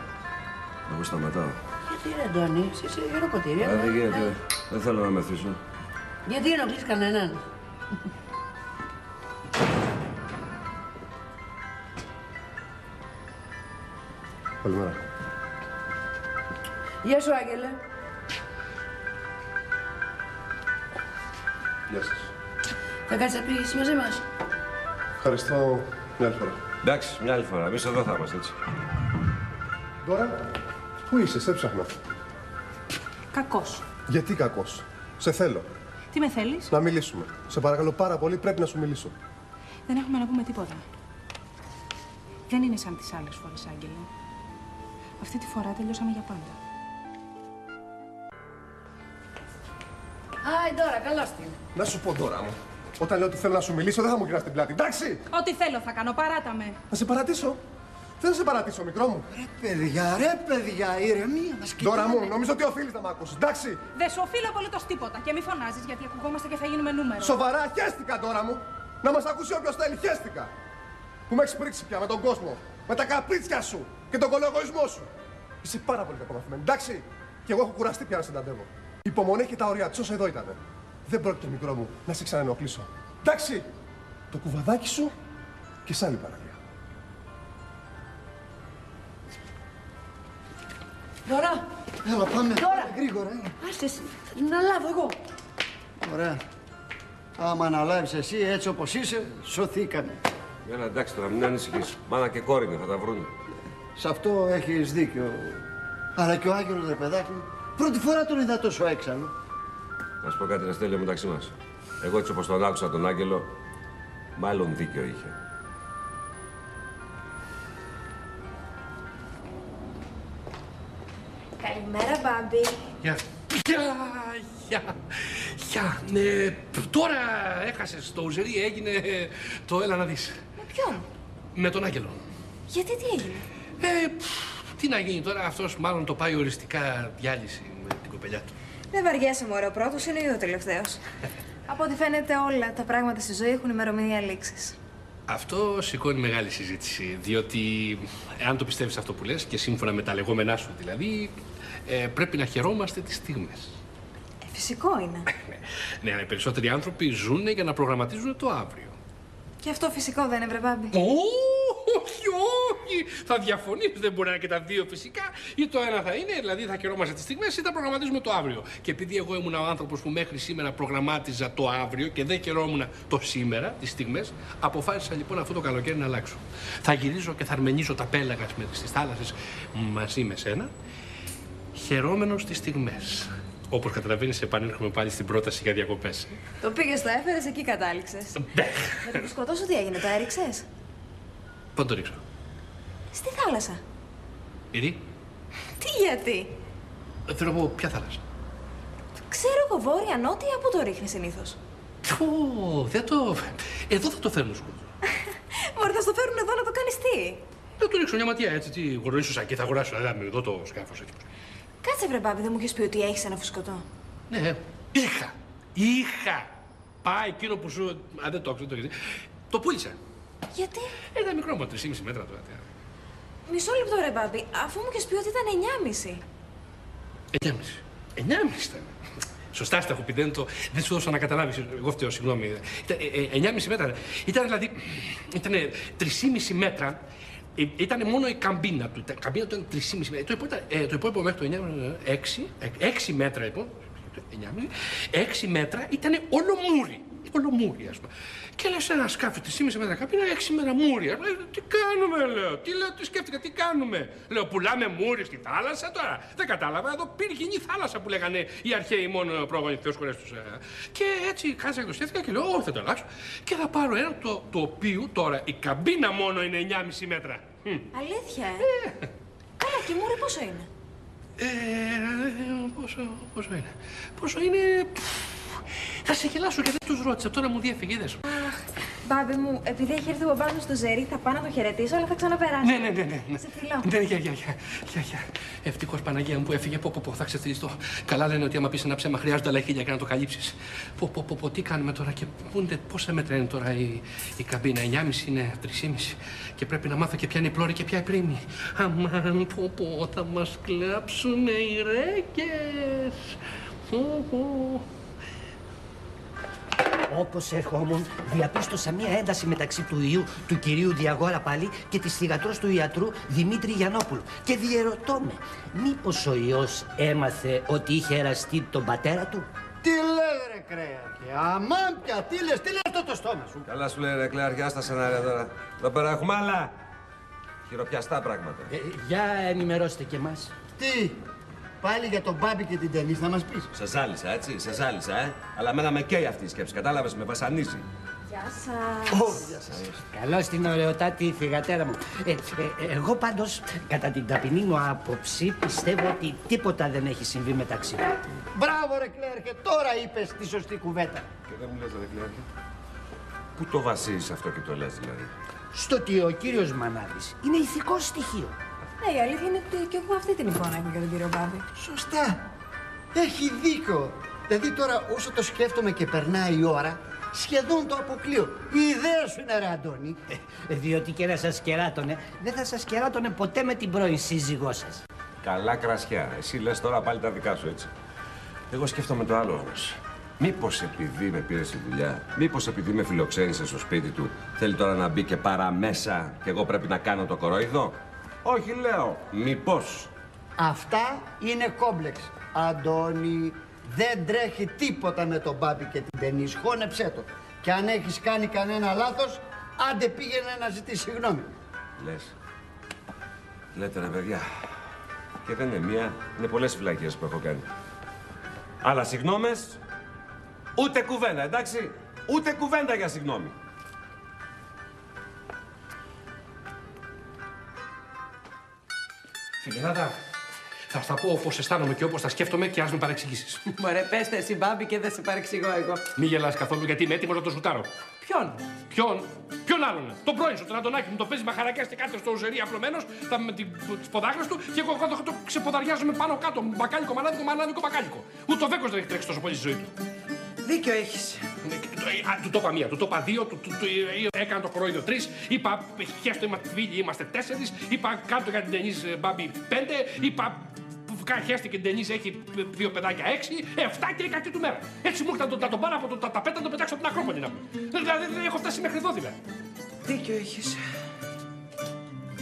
[SPEAKER 2] Εγώ σταματάω.
[SPEAKER 11] Γιατί ρε Αντώνη, εσύ είσαι γερό ποτήρι.
[SPEAKER 2] Α, δεν γίνεται. Δεν θέλω να μεθύσω.
[SPEAKER 11] Γιατί ενοχλείς κανέναν;
[SPEAKER 13] Καλημέρα.
[SPEAKER 11] Γεια σου, Άγγελε.
[SPEAKER 13] Γεια σας.
[SPEAKER 11] Θα κάτσεις να πεις μαζί μας.
[SPEAKER 13] Ευχαριστώ μια άλλη φορά.
[SPEAKER 2] Εντάξει, μια άλλη φορά. Εμείς εδώ θα είμαστε έτσι.
[SPEAKER 13] Τώρα, πού είσαι, σε ψάχνω.
[SPEAKER 14] Κακός.
[SPEAKER 13] Γιατί κακός; Σε θέλω.
[SPEAKER 14] Τι με θέλεις;
[SPEAKER 13] Να μιλήσουμε. Σε παρακαλώ πάρα πολύ, πρέπει να σου μιλήσω.
[SPEAKER 14] Δεν έχουμε να πούμε τίποτα. Δεν είναι σαν τις άλλες φορές, Άγγελε. Αυτή τη φορά τελειώσαμε για πάντα.
[SPEAKER 11] Άι, τώρα, καλώς την.
[SPEAKER 13] Να σου πω τώρα μου. Όταν λέω ότι θέλω να σου μιλήσω, δεν θα μου γυρνάς την πλάτη. Εντάξει!
[SPEAKER 14] Ό,τι θέλω θα κάνω, παράτα με.
[SPEAKER 13] Να σε παρατήσω. Δεν θα σε παρατήσω, μικρό μου.
[SPEAKER 5] Παιδιά, ρε παιδιά, ηρεμία μας
[SPEAKER 13] Τώρα μου, νομίζω ότι οφείλεις να μ' ακούσεις. Εντάξει!
[SPEAKER 14] Δεν σου οφείλω απολύτως τίποτα και μη φωνάζεις γιατί ακουγόμαστε και θα γίνουμε νούμερο.
[SPEAKER 13] Σοβαρά, χέστηκα τώρα μου. Να μας ακούσει όποιος θέλει, χέστηκα. Που με έχεις πρίξει πια με τον κόσμο, με τα καπρίτσια σου και τον κολογοϊσμό σου. Είσαι πάρα πολύ κακομαθημένη, εντάξει. Και εγώ έχω κουραστεί πια να συνταντεύω. Η υπομονή και τα όρια της όσο εδώ ήταν. Δεν πρόκειται, μικρό μου, να σε ξαναενοχλήσω. Εντάξει! Το κουβαδάκι σου και σ' άλλη παραλία.
[SPEAKER 11] Δώρα,
[SPEAKER 5] Έλα, πάμε.
[SPEAKER 11] Τώρα.
[SPEAKER 5] Γρήγορα, έλα.
[SPEAKER 11] άσε εσύ, να λάβω εγώ.
[SPEAKER 5] Ωραία. Άμα αναλάβεις εσύ έτσι όπως είσαι, σωθήκαμε.
[SPEAKER 2] Έλα, εντάξει τώρα, μην ανησυχείς. Μάνα και κόρη είναι, θα τα βρούνε.
[SPEAKER 5] Σε αυτό έχεις δίκιο. Αλλά και ο Άγγελος, ρε παιδάκι μου, πρώτη φορά τον είδα τόσο έξαλλο.
[SPEAKER 2] Να σου πω κάτι να στέλνει μεταξύ μας. Εγώ έτσι όπως τον άκουσα τον Άγγελο, μάλλον δίκιο είχε.
[SPEAKER 4] Καλημέρα, Μπάμπη.
[SPEAKER 1] Γεια. Γεια, γεια, γεια. Ναι, τώρα έχασες το ουζερί, έγινε το έλα να δεις.
[SPEAKER 4] Με ποιον;
[SPEAKER 1] Με τον Άγγελο.
[SPEAKER 4] Γιατί τι έγινε;
[SPEAKER 1] Ε, πφ, τι να γίνει τώρα, αυτός μάλλον το πάει οριστικά διάλυση με την κοπελιά του.
[SPEAKER 4] Δεν βαριέσαι, μωρέ, ο πρώτος είναι ή ο τελευταίος; Από ό,τι φαίνεται όλα τα πράγματα στη ζωή έχουν ημερομηνία λήξης.
[SPEAKER 1] Αυτό σηκώνει μεγάλη συζήτηση, διότι αν το πιστεύεις αυτό που λες και σύμφωνα με τα λεγόμενά σου δηλαδή, ε, πρέπει να χαιρόμαστε τις στιγμές.
[SPEAKER 4] Ε, φυσικό είναι.
[SPEAKER 1] Ναι, αλλά οι περισσότεροι άνθρωποι ζουν για να προγραμματίζουν το αύριο.
[SPEAKER 4] Και αυτό φυσικό δεν είναι, βρε Μπάμπη.
[SPEAKER 1] Όχι, όχι! Θα διαφωνείς, δεν μπορεί να είναι και τα δύο φυσικά. Ή το ένα θα είναι, δηλαδή θα χαιρόμαστε τις στιγμές ή θα προγραμματίζουμε το αύριο. Και επειδή εγώ ήμουν ο άνθρωπος που μέχρι σήμερα προγραμμάτιζα το αύριο και δεν χαιρόμουν το σήμερα, τις στιγμές, αποφάσισα λοιπόν αυτό το καλοκαίρι να αλλάξω. Θα γυρίζω και θα αρμενίζω τα πέλαγα με στις θάλασσες μαζί με σένα, χαιρόμενος τις στιγμές. Όπως καταλαβαίνεις, επανέρχομαι πάλι στην πρόταση για διακοπές.
[SPEAKER 4] Το πήγες, το έφερες, εκεί κατάληξες. Με το μπισκοτό σου τι έγινε, το έριξες;
[SPEAKER 1] Πού το ρίξω;
[SPEAKER 4] Στη θάλασσα.
[SPEAKER 1] Ήρη,
[SPEAKER 4] Τι γιατί;
[SPEAKER 1] θέλω να πω ποια θάλασσα;
[SPEAKER 4] Ξέρω εγώ βόρεια, νότια, πού το ρίχνει συνήθως;
[SPEAKER 1] Πω, δεν το... Εδώ θα το φέρνω σκούτο.
[SPEAKER 4] Μωρέ, θα στο φέρουν εδώ να το κάνεις τι;
[SPEAKER 1] Δεν του ρίξω μια ματιά έτσι, τι γορνήσω σακί, θα αγοράσω, δηλαδή εδώ το σκάφος έτσι.
[SPEAKER 4] Κάτσε, βρε Μπάμπη, δεν μου έχει πει ότι έχεις ένα φουσκωτό.
[SPEAKER 1] Ναι, είχα, είχα. Πάει εκείνο που σου... Α, δεν το άκουσα, δεν το έχεις δει. Το πούλησα.
[SPEAKER 4] Γιατί;
[SPEAKER 1] Ένα μικρό μου, 3,5 μέτρα τώρα.
[SPEAKER 4] Μισό λεπτό, ρε Μπάμπη, αφού μου έχει πει ότι ήταν 9,5.
[SPEAKER 1] 9,5. 9,5 ήταν. Σωστά στα έχω πει, δεν, το, δεν σου δώσα να καταλάβεις. Εγώ φταίω, συγγνώμη. Ήταν ε, ε, 9,5 μέτρα. Ήταν δηλαδή. Ήταν 3,5 μέτρα ήταν μόνο η καμπίνα του. Η καμπίνα του ήταν 3,5 μέτρα. Το υπόλοιπο, ε, το υπόλοιπο μέχρι το 9, 6, 6 μέτρα λοιπόν. 6 μέτρα ήταν όλο μούρι. Όλο μούρι, ας πούμε. Και λες ένα σκάφος της σήμερα με καμπίνα, 6 μέτρα μούρι. Λέω, τι κάνουμε, λέω. Τι λέω, τι σκέφτηκα, τι κάνουμε. Λέω, πουλάμε μούρι στη θάλασσα τώρα. Δεν κατάλαβα. Εδώ πύργινη θάλασσα που λέγανε οι αρχαίοι μόνο πρόγονοι θεοσκορέ τους. Και έτσι κάτσα και το σκέφτηκα και λέω, Όχι, θα το αλλάξω. Και θα πάρω ένα το, το οποίο τώρα η καμπίνα μόνο είναι 9,5 μέτρα.
[SPEAKER 4] Αλήθεια, ε. Καλά, και η μούρη πόσο είναι;
[SPEAKER 1] Ε, πόσο, πόσο είναι; Πόσο είναι. Θα σε γελάσω και δεν τους ρώτησα. Τώρα μου διέφυγε, είδες.
[SPEAKER 4] Αχ, μπάμπη μου, επειδή έχει έρθει ο μπαμπάς μου στο ζέρι, θα πάω να το χαιρετήσω, αλλά θα ξαναπεράσω.
[SPEAKER 1] Ναι, ναι, ναι. ναι, ναι.
[SPEAKER 4] Σε φιλώ.
[SPEAKER 1] Ναι, γεια, γεια, γεια. γεια, γεια. Ευτυχώς Παναγία μου που έφυγε. Πω, πω, πω, θα ξεφτυλιστώ. Καλά λένε ότι άμα πεις ένα ψέμα χρειάζονται άλλα χίλια για να το καλύψεις. Πω, πω, πω, πω, τι κάνουμε τώρα και πούνται, πόσα μέτρα είναι τώρα η, η καμπίνα; 9,5 είναι 3,5. Και πρέπει να μάθω και ποια είναι η πλώρη και ποια η πρίμη. Αμάν, πω, πω, θα μας κλάψουν οι ρέκες.
[SPEAKER 3] Όπως ερχόμουν, διαπίστωσα μία ένταση μεταξύ του ιού του κυρίου Διαγόρα πάλι και της θυγατρός του ιατρού Δημήτρη Γιαννόπουλου. Και διερωτώ με, μήπως ο ιός έμαθε ότι είχε εραστεί τον πατέρα του;
[SPEAKER 5] Τι λέει ρε κρέαρχε, αμάν πια, τι λες, τι λες αυτό το στόμα σου.
[SPEAKER 2] Καλά σου λέει ρε κλεαρχιά στα σενάρια τώρα. Εδώ πέρα έχουμε άλλα χειροπιαστά πράγματα.
[SPEAKER 3] Ε, για ενημερώστε και εμάς.
[SPEAKER 5] Τι, πάλι για τον Μπάμπη και την Τενής θα μας πεις.
[SPEAKER 2] Σε ζάλισα, έτσι, σε ζάλισα, ε. Αλλά μένα με καίει αυτή η σκέψη, κατάλαβες, με βασανίζει.
[SPEAKER 4] Γεια σας.
[SPEAKER 5] Γεια σας.
[SPEAKER 3] Καλώ την ωραιοτάτη θηγατέρα μου. Ε, ε, εγώ πάντως, κατά την ταπεινή μου άποψη, πιστεύω ότι τίποτα δεν έχει συμβεί μεταξύ μου.
[SPEAKER 5] Μπράβο ρε κλέαρχε, τώρα είπες τη σωστή κουβέντα.
[SPEAKER 2] Και δεν μου λες, ρε κλεαρχιά. Πού το βασίζεις αυτό και το λες, δηλαδή;
[SPEAKER 3] Στο ότι ο κύριος Μανάδης είναι ηθικός στοιχείο.
[SPEAKER 4] Ναι, η αλήθεια είναι ότι και εγώ αυτή την εικόνα έχω για τον κύριο Μπάμπη.
[SPEAKER 5] Σωστά. Έχει δίκιο. Δηλαδή τώρα όσο το σκέφτομαι και περνάει η ώρα, σχεδόν το αποκλείω. Η ιδέα σου είναι ρε Αντώνη.
[SPEAKER 3] Ε, Διότι και να σας κεράτωνε, δεν θα σας κεράτωνε ποτέ με την πρώην σύζυγό σας.
[SPEAKER 2] Καλά κρασιά. Εσύ λες τώρα πάλι τα δικά σου, έτσι. Εγώ σκέφτομαι το άλλο όμως. Μήπως επειδή με πήρες στη δουλειά, μήπως επειδή με φιλοξένησες στο σπίτι του, θέλει τώρα να μπει και παραμέσα και εγώ πρέπει να κάνω το κορόιδο; Όχι, λέω. Μήπως.
[SPEAKER 5] Αυτά είναι κόμπλεξ. Αντώνη, δεν τρέχει τίποτα με τον Μπάμπη και την Τενής. Χώνεψέ το. Και αν έχεις κάνει κανένα λάθος, άντε πήγαινε να ζητήσει συγγνώμη.
[SPEAKER 2] Λες. Λέτε ρε παιδιά. Και δεν είναι μία, είναι πολλές φυλακίες που έχω κάνει. Αλλά συγγνώμες, ούτε κουβέντα, εντάξει. Ούτε κουβέντα για συγγνώμη.
[SPEAKER 1] Φιλενάδα, θα στα πω όπως αισθάνομαι και όπως τα σκέφτομαι και ας με παρεξηγήσεις.
[SPEAKER 6] Μωρέ, πέστε εσύ μπάμπη και δεν σε παρεξηγώ εγώ.
[SPEAKER 1] Μη γελάς καθόλου γιατί είμαι έτοιμος να το σουτάρω.
[SPEAKER 6] Ποιον;
[SPEAKER 1] Ποιον, ποιον άλλον; Τον πρώην σου, τον Αντωνάκη μου, το παίζει μαχαρακιά και κάτω στο ζερί απλωμένος με τις ποδάκρε του και εγώ το, το ξεποδαριάζομαι πάνω κάτω. Μπακάλικο, μανάδικο, μανάδικο, μπακάλικο. Ούτε ο δέκο δεν έχει τρέξει τόσο πολύ στη ζωή του.
[SPEAKER 6] Δίκιο έχεις.
[SPEAKER 1] Ναι, και το- α, Του το είπα μία, του το είπα δύο, του, του, του, ε, έκανα το κορόιδο τρεις. Είπα χέστο είμαστε φίλοι, είμαστε τέσσερις. Είπα κάτω για την Τενή Μπάμπη πέντε. Είπα κα- χέστε και την Τενή έχει δύο παιδάκια έξι. Εφτά και κακή του μέρα. Έτσι μου ήρθε να τον- να τον πάρω από το τα- ταπέτα να τον πετάξω από την Ακρόπολη να πούμε. Δηλαδή δεν έχω φτάσει μέχρι εδώ δηλαδή.
[SPEAKER 6] Δίκιο έχεις.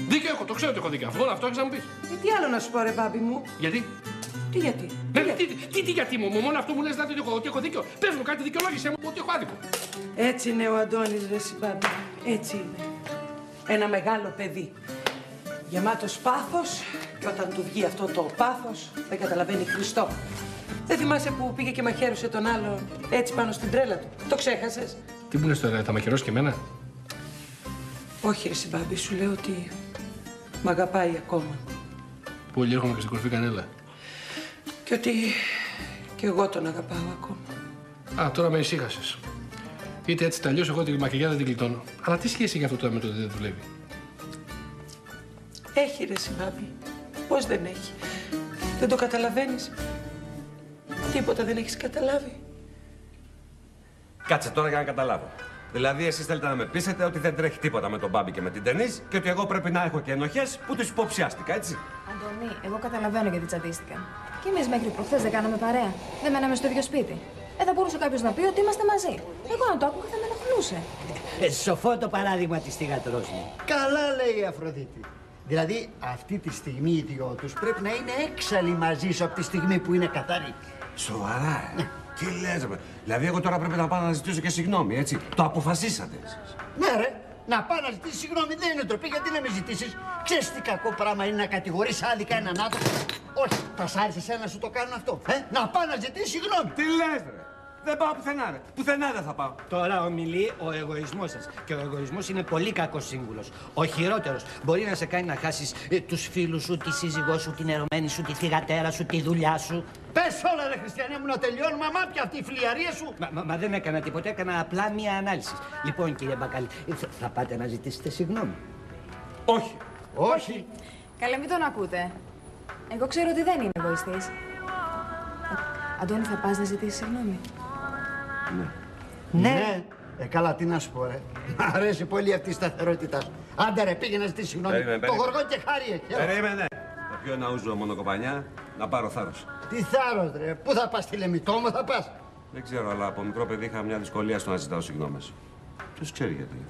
[SPEAKER 1] Δίκιο έχω, το ξέρω ότι έχω δίκιο. Αυτό, αυτό έχεις να μου πεις.
[SPEAKER 6] Ε, τι άλλο να σου πω, ρε μπάμπη μου;
[SPEAKER 1] Γιατί;
[SPEAKER 6] Τι γιατί;
[SPEAKER 1] Ναι, τι, τι, τι, γιατί μου, μόνο αυτό μου λες δηλαδή ότι έχω, ότι έχω δίκιο. Πες μου κάτι δικαιολόγησέ μου ότι έχω άδικο.
[SPEAKER 6] Έτσι είναι ο Αντώνης, ρε συμπάμπη. Έτσι είναι. Ένα μεγάλο παιδί. Γεμάτος πάθος και όταν του βγει αυτό το πάθος δεν καταλαβαίνει Χριστό. Δεν θυμάσαι που πήγε και μαχαίρωσε τον άλλο έτσι πάνω στην τρέλα του. Το ξέχασες;
[SPEAKER 1] Τι μου λες τώρα, θα μαχαιρώσει και εμένα;
[SPEAKER 6] Όχι ρε συμπάμπη, σου λέω ότι μ' αγαπάει ακόμα.
[SPEAKER 1] Πολύ έρχομαι και στην κορφή κανέλα.
[SPEAKER 6] Και ότι και εγώ τον αγαπάω ακόμα.
[SPEAKER 1] Α, τώρα με ησύχασες. Είτε έτσι τα αλλιώ, εγώ τη μακριά δεν την κλειτώνω. Αλλά τι σχέση έχει αυτό τώρα με το ότι δεν δουλεύει;
[SPEAKER 6] Έχει ρε συμπάμπη. Πώς δεν έχει; Δεν το καταλαβαίνεις; Τίποτα δεν έχεις καταλάβει;
[SPEAKER 2] Κάτσε τώρα για να καταλάβω. Δηλαδή, εσείς θέλετε να με πείσετε ότι δεν τρέχει τίποτα με τον Μπάμπη και με την Τενής και ότι εγώ πρέπει να έχω και ενοχές που τους υποψιάστηκα, έτσι;
[SPEAKER 4] Αντωνή, εγώ καταλαβαίνω γιατί τσατίστηκαν. Και εμείς μέχρι προχθές δεν κάναμε παρέα. Δεν μέναμε στο ίδιο σπίτι. Ε, θα μπορούσε κάποιος να πει ότι είμαστε μαζί. Εγώ αν το άκουγα θα με ενοχλούσε. περνούσε.
[SPEAKER 3] Ε, σοφό το παράδειγμα της θυγατρός μου.
[SPEAKER 5] Καλά λέει η Αφροδίτη. Δηλαδή αυτή τη στιγμή οι δυο τους πρέπει να είναι έξαλλοι μαζί σου από τη στιγμή που είναι καθαροί.
[SPEAKER 2] Σοβαρά, ε. Τι λες, ρε. Δηλαδή, εγώ τώρα πρέπει να πάω να ζητήσω και συγγνώμη, έτσι. Το αποφασίσατε εσείς.
[SPEAKER 5] Ναι ρε, να πάω να ζητήσει συγγνώμη δεν είναι τροπή γιατί να με ζητήσεις. Ξέρεις τι κακό πράγμα είναι να κατηγορείς άδικα έναν άνθρωπο. Όχι, θα σ' άρεσε εσένα να σου το κάνουν αυτό. Ε; Να πάω να ζητήσει συγγνώμη.
[SPEAKER 2] Τι λες, ρε; Δεν πάω πουθενά, ρε. Πουθενά δεν θα πάω.
[SPEAKER 3] Τώρα ομιλεί ο εγωισμός σας. Και ο εγωισμός είναι πολύ κακός σύμβουλος. Ο χειρότερος. Μπορεί να σε κάνει να χάσεις ε, τους φίλους σου, τη σύζυγός σου, την ερωμένη σου, τη θυγατέρα σου, τη δουλειά σου.
[SPEAKER 5] Πες όλα ρε Χριστιανέ μου να τελειώνουμε, αμά πια αυτή η φλιαρία σου.
[SPEAKER 3] Μα, μα, μα δεν έκανα τίποτα, έκανα απλά μία ανάλυση. Λοιπόν, κύριε Μπακαλή, ε, θα, θα πάτε να ζητήσετε συγγνώμη;
[SPEAKER 2] Όχι.
[SPEAKER 5] Όχι.
[SPEAKER 4] Καλά, μην τον ακούτε. Εγώ ξέρω ότι δεν είναι εγωιστής. Ε, Αντώνη, θα πας να ζητήσεις συγγνώμη;
[SPEAKER 5] Ναι. Ε, καλά, τι να σου πω, ρε. Μ' αρέσει πολύ αυτή η σταθερότητά σου. Άντε, ρε, πήγαινε να ζητήσει συγγνώμη.
[SPEAKER 2] Περίμενε,
[SPEAKER 5] Το
[SPEAKER 2] περίμενε.
[SPEAKER 5] γοργό και χάρη έχει. έλα.
[SPEAKER 2] Περίμενε. Θα πιω ένα ούζο μόνο κοπανιά, να πάρω θάρρος.
[SPEAKER 5] Τι θάρρος, ρε. Πού θα πας, στη Λεμιτό μου θα πας.
[SPEAKER 2] Δεν ξέρω, αλλά από μικρό παιδί είχα μια δυσκολία στο να ζητάω συγγνώμες. Ποιος ξέρει γιατί.